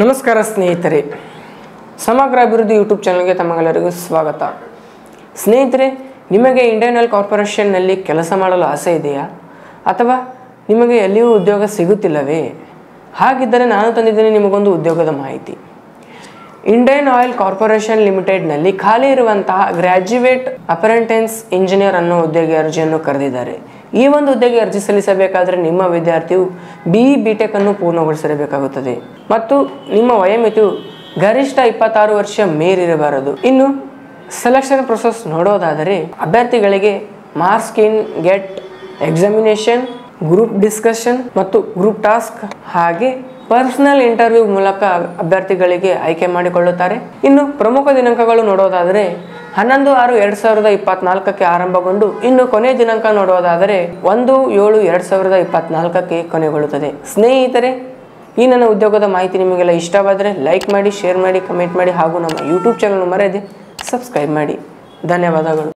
ನಮಸ್ಕಾರ ಸ್ನೇಹಿತರೆ. ಸಮಗ್ರ ಅಭಿವೃದ್ಧಿ ಯೂಟ್ಯೂಬ್ ಚಾನಲ್ಗೆ ತಮಗೆಲ್ಲರಿಗೂ ಸ್ವಾಗತ. ಸ್ನೇಹಿತರೆ, ನಿಮಗೆ ಇಂಡಿಯನ್ ಆಯಿಲ್ ಕಾರ್ಪೊರೇಷನ್ನಲ್ಲಿ ಕೆಲಸ ಮಾಡಲು ಆಸೆ ಇದೆಯಾ? ಅಥವಾ ನಿಮಗೆ ಎಲ್ಲಿಯೂ ಉದ್ಯೋಗ ಸಿಗುತ್ತಿಲ್ಲವೇ? ಹಾಗಿದ್ದರೆ ನಾನು ತಂದಿದ್ದೇನೆ ನಿಮಗೊಂದು ಉದ್ಯೋಗದ ಮಾಹಿತಿ. ಇಂಡಿಯನ್ ಆಯಿಲ್ ಕಾರ್ಪೊರೇಷನ್ ಲಿಮಿಟೆಡ್ನಲ್ಲಿ ಖಾಲಿ ಇರುವಂತಹ ಗ್ರ್ಯಾಜುಯೇಟ್ ಅಪರೆಂಟೆನ್ಸ್ ಇಂಜಿನಿಯರ್ ಅನ್ನೋ ಹುದ್ದೆಗೆ ಅರ್ಜಿಯನ್ನು ಕರೆದಿದ್ದಾರೆ. ಈ ಒಂದು ಹುದ್ದೆಗೆ ಅರ್ಜಿ ಸಲ್ಲಿಸಬೇಕಾದರೆ ನಿಮ್ಮ ವಿದ್ಯಾರ್ಥಿಯು ಬಿ ಬಿ ಟೆಕ್ ಅನ್ನು ಪೂರ್ಣಗೊಳಿಸಿರಬೇಕಾಗುತ್ತದೆ ಮತ್ತು ನಿಮ್ಮ ವಯೋಮಿತಿಯು ಗರಿಷ್ಠ ಇಪ್ಪತ್ತಾರು ವರ್ಷ ಮೇರಿರಬಾರದು ಇನ್ನು ಸೆಲೆಕ್ಷನ್ ಪ್ರೊಸೆಸ್ ನೋಡೋದಾದರೆ ಅಭ್ಯರ್ಥಿಗಳಿಗೆ marks in GATE examination group discussion ಮತ್ತು ಗ್ರೂಪ್ ಟಾಸ್ಕ್ ಹಾಗೆ ಪರ್ಸನಲ್ ಇಂಟರ್ವ್ಯೂ ಮೂಲಕ ಅಭ್ಯರ್ಥಿಗಳಿಗೆ ಆಯ್ಕೆ ಮಾಡಿಕೊಳ್ಳುತ್ತಾರೆ. ಇನ್ನು ಪ್ರಮುಖ ದಿನಾಂಕಗಳು ನೋಡೋದಾದರೆ ಹನ್ನೊಂದು ಆರು ಎರಡು ಸಾವಿರದ ಇಪ್ಪತ್ನಾಲ್ಕಕ್ಕೆ ಆರಂಭಗೊಂಡು ಇನ್ನು ಕೊನೆ ದಿನಾಂಕ ನೋಡೋದಾದರೆ ಒಂದು ಏಳು ಎರಡು ಸಾವಿರದ ಇಪ್ಪತ್ನಾಲ್ಕಕ್ಕೆ ಕೊನೆಗೊಳ್ಳುತ್ತದೆ. ಸ್ನೇಹಿತರೆ, ಈ ನನ್ನ ಉದ್ಯೋಗದ ಮಾಹಿತಿ ನಿಮಗೆಲ್ಲ ಇಷ್ಟವಾದರೆ ಲೈಕ್ ಮಾಡಿ ಶೇರ್ ಮಾಡಿ ಕಮೆಂಟ್ ಮಾಡಿ ಹಾಗೂ ನಮ್ಮ ಯೂಟ್ಯೂಬ್ ಚಾನಲ್ ಮರೆಯದೆ ಸಬ್ಸ್ಕ್ರೈಬ್ ಮಾಡಿ. ಧನ್ಯವಾದಗಳು.